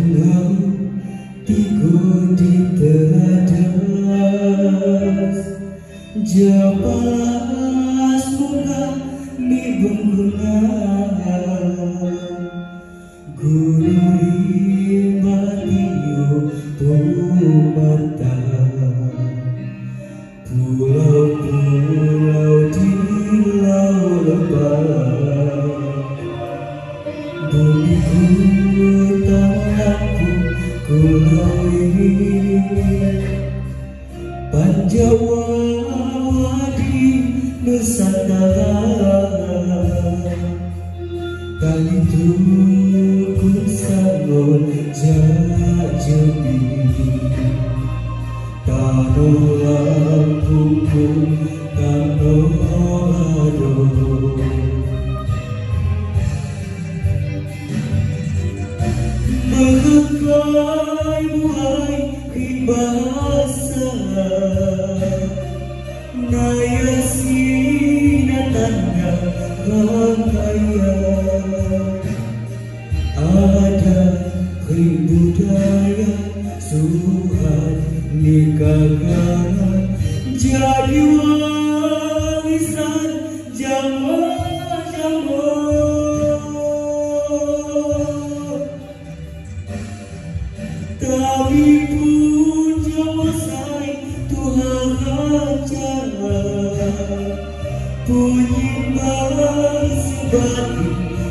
Danau tigo di teladas Japalas muka di bengkulan Guru matiyo tumata Pulau-pulau di laut bumi. Bumiku kulau Nusantara Kali tuku sangon jajabi Tano lampuku tano ado Ada budaya Tuhan nikahkan Jadi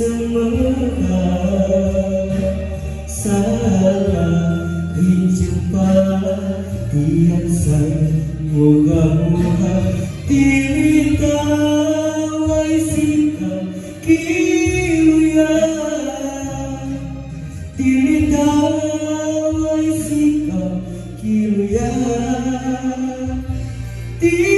giấc mơ vàng xa là qua thì em say ngủ gần tiếng ta ngay xin cầm kia tiếng ta ngay xin cầm kia tiếng